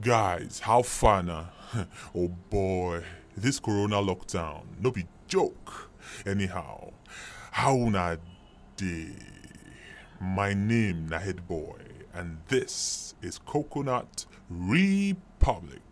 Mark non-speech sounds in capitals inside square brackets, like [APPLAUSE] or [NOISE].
Guys, how fun? [LAUGHS] Oh boy, this corona lockdown, no be joke. Anyhow, how una day? My name na Head Boy, and this is Coconut Republic.